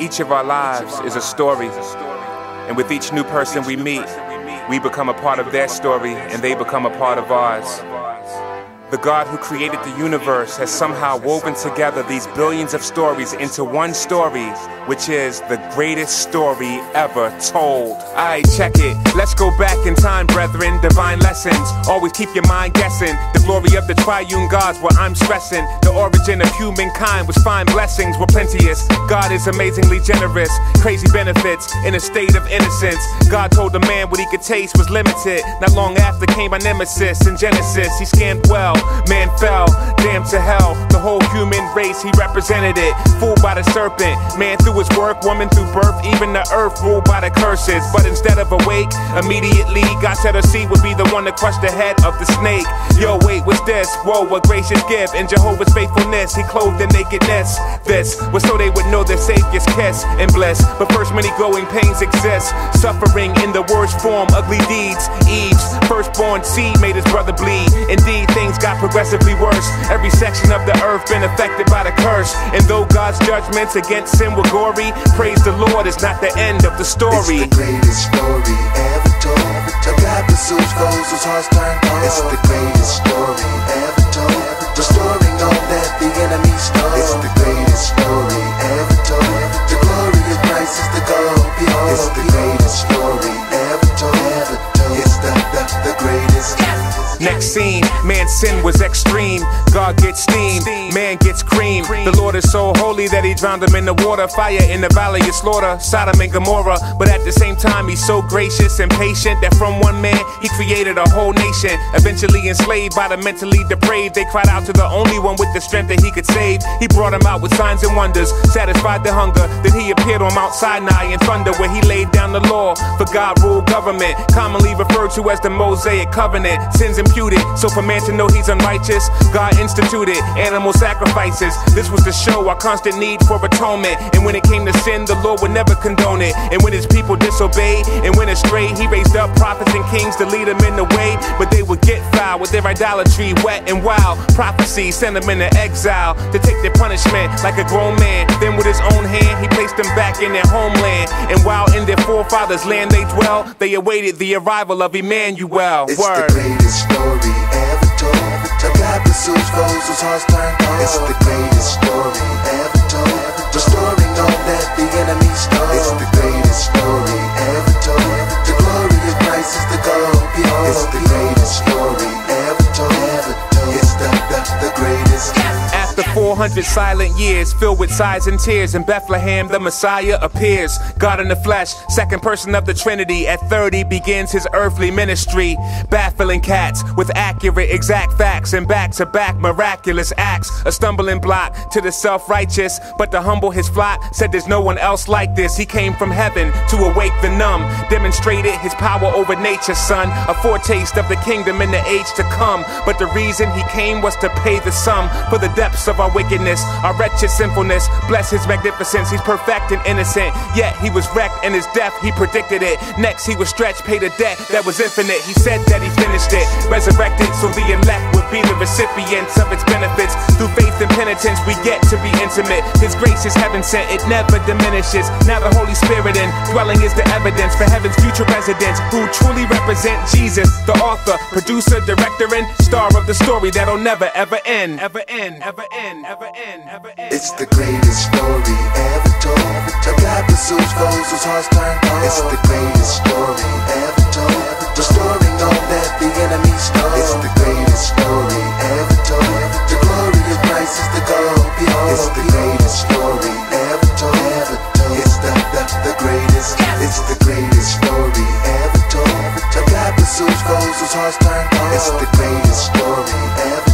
Each of our lives is a story. And with each new person we meet, we become a part of their story and they become a part of ours. The God who created the universe has somehow woven together these billions of stories into one story, which is the greatest story ever told. I check it. Let's go back in time, brethren. Divine lessons. Always keep your mind guessing. The glory of the triune gods, what I'm stressing. The origin of humankind was fine blessings were plenteous. God is amazingly generous. Crazy benefits in a state of innocence. God told the man what he could taste was limited. Not long after came my nemesis in Genesis. He scanned well Man fell, damn to hell. The whole human race, he represented it. Fooled by the serpent. Man through his work, woman through birth. Even the earth ruled by the curses. But instead of awake, immediately God said a seed would be the one to crush the head of the snake. Yo, wait, what's this? Whoa, what gracious gift. In Jehovah's faithfulness, he clothed in nakedness. This was so they would know their Savior's kiss and bliss. But first, many growing pains exist. Suffering in the worst form, ugly deeds. Eve's firstborn seed made his brother bleed. Indeed, things got progressively worse. Every section of the earth been affected by the curse. And though God's judgments against sin were gory, praise the Lord, it's not the end of the story. It's the greatest story ever told. A God pursues foes whose hearts turn cold. It's the greatest story ever told. Restoring all that the enemy stole. It's the greatest story sin was extreme. God gets steam, man gets cream. The Lord is so holy that he drowned him in the water. Fire in the valley of slaughter, Sodom and Gomorrah. But at the same time, he's so gracious and patient that from one man, he created a whole nation. Eventually enslaved by the mentally depraved, they cried out to the only one with the strength that he could save. He brought them out with signs and wonders, satisfied the hunger. Then he appeared on Mount Sinai in thunder, where he laid down the law for God ruled government, commonly referred to as the Mosaic covenant. Sins imputed, so for man to know he's unrighteous, God instituted animal sacrifices. This was to show our constant need for atonement. And when it came to sin, the Lord would never condone it. And when his people disobeyed and went astray, he raised up prophets and kings to lead them in the way. But they would get foul with their idolatry, wet and wild. Prophecy sent them into exile to take their punishment like a grown man. Then with his own hand, he placed them back in their homeland. And while in their forefathers' land they dwell, they awaited the arrival of Emmanuel. It's Word. the greatest story pursues foes whose hearts turn cold. It's the greatest story ever told. Restoring all that the enemy stole. The 400 silent years filled with sighs and tears, in Bethlehem the Messiah appears. God in the flesh, second person of the Trinity. At 30 begins his earthly ministry. Baffling cats with accurate, exact facts and back to back miraculous acts. A stumbling block to the self righteous, but to humble his flock, said there's no one else like this. He came from heaven to awake the numb, demonstrated his power over nature, son. A foretaste of the kingdom in the age to come. But the reason he came was to pay the sum for the depths of our wickedness, our wretched sinfulness. Bless his magnificence, he's perfect and innocent. Yet he was wrecked in his death, he predicted it. Next, he was stretched, paid a debt that was infinite. He said that he finished it, resurrected, so the elect would be the recipients of its benefits. Through faith and penitence, we get to be intimate. His grace is heaven sent, it never diminishes. Now the Holy Spirit in dwelling is the evidence for heaven's future residents who truly represent Jesus, the author, producer, director, and star of the story that'll never ever end. Ever end, ever end, ever end, ever end. It's the greatest story ever told. A God pursues foes whose hearts turn cold. It's the greatest story ever told. Restoring all that the enemy stole. It's the greatest story ever told. The glory of Christ is the goal. Behold, it's the greatest story ever told. Ever told. It's the, the, the greatest. It's the greatest story ever told. A God pursues foes whose hearts turn cold. It's the greatest story ever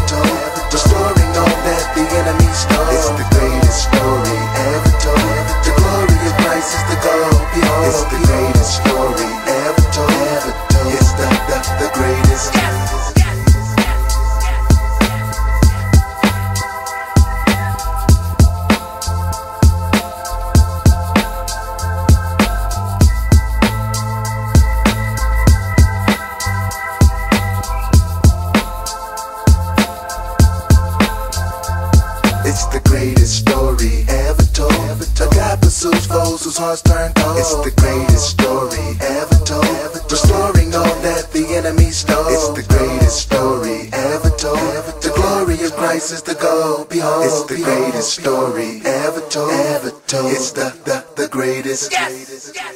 foes, whose hearts turn cold. It's the greatest story ever told. Restoring all that the enemy stole. It's the greatest story ever told. The glory of Christ is the goal. Behold, it's the greatest story ever told. Ever told. It's the the the greatest. Yes, yes.